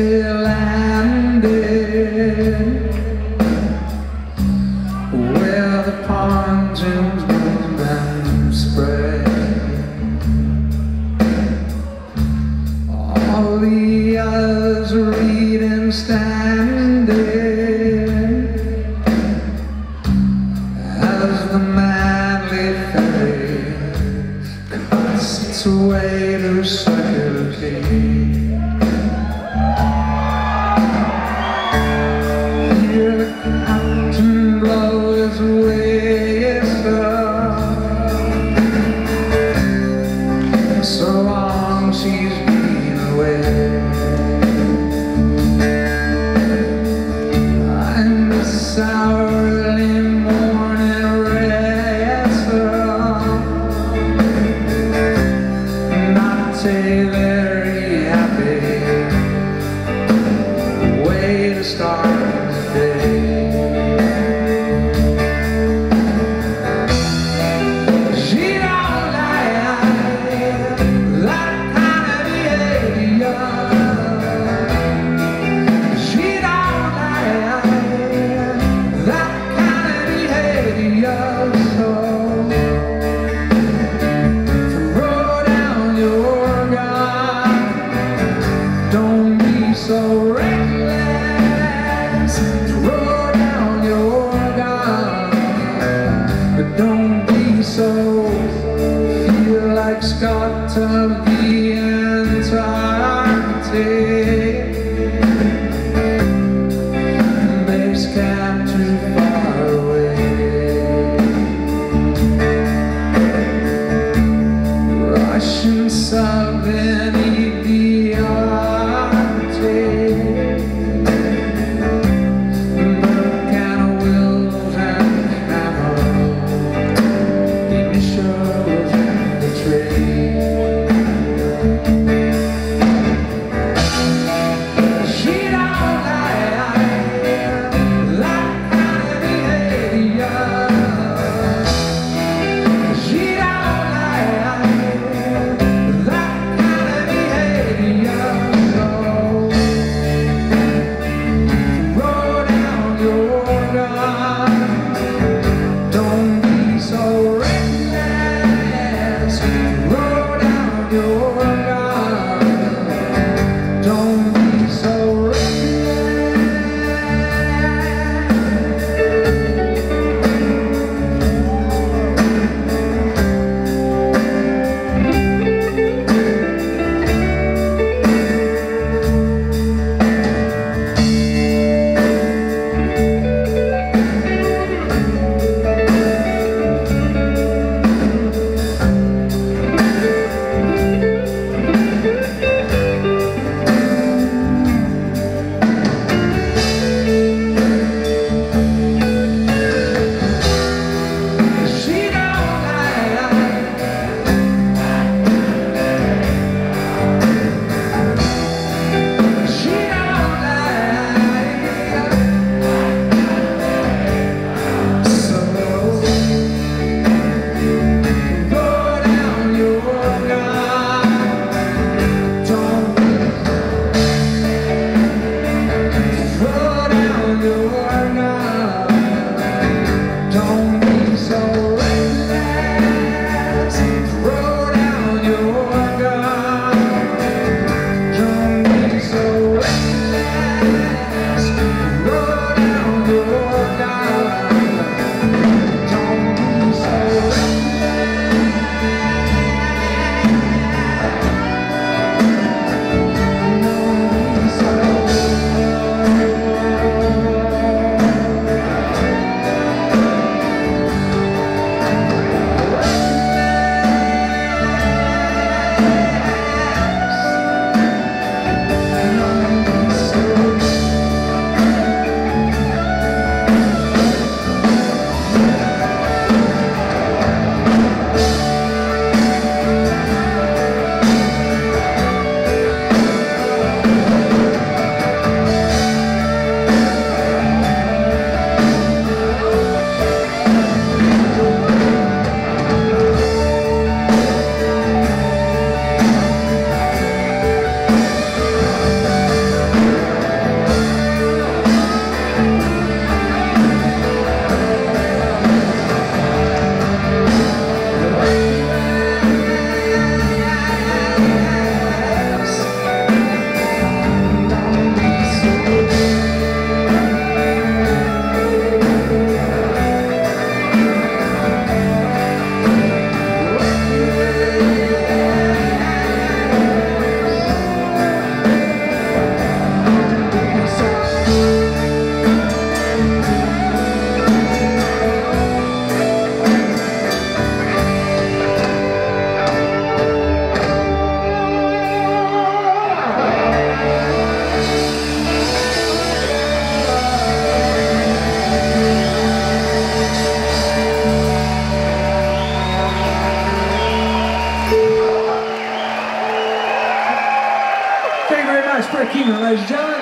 Still I'm dead. Where the ponds and moonbeams spread All the others read and stand there As the Manly ferry cuts its way through Circular Quay so ready. Ladies and gentlemen.